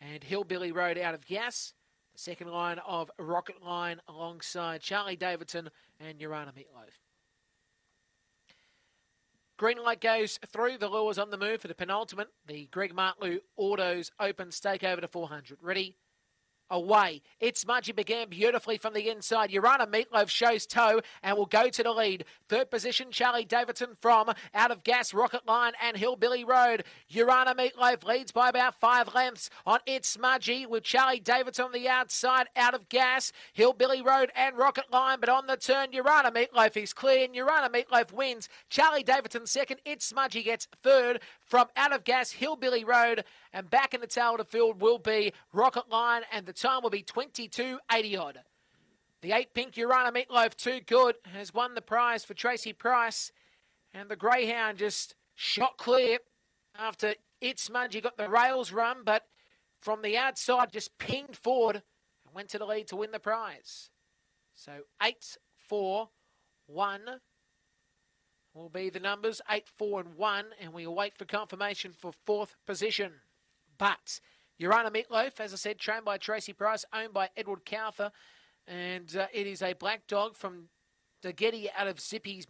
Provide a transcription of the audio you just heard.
and Hillbilly Road out of gas. The second line of Rocket Line alongside Charlie Davidson and Urana Meatloaf. Green light goes through. The lures on the move for the penultimate. The Greg Martlew Autos Open stake over to 400. Ready? Away. It's Smudgy began beautifully from the inside. Urana Meatloaf shows toe and will go to the lead. Third position, Charlie Davidson from out of gas, Rocket Line and Hillbilly Road. Urana Meatloaf leads by about five lengths on It's Smudgy with Charlie Davidson on the outside, out of gas, Hillbilly Road and Rocket Line. But on the turn, Urana Meatloaf is clear and Urana Meatloaf wins. Charlie Davidson second. It's Smudgy gets third from out of gas, Hillbilly Road. And back in the tail of the field will be Rocket Line and the time will be 22.80 odd. The eight pink Urana Meatloaf, too good, has won the prize for Tracy Price. And the Greyhound just shot clear after it smudgy got the rails run, but from the outside just pinged forward and went to the lead to win the prize. So eight, four, one will be the numbers eight, four, and one, and we await for confirmation for fourth position. But Urana Meatloaf, as I said, trained by Tracy Price, owned by Edward Cowther, and uh, it is a black dog from the Getty out of Zippy's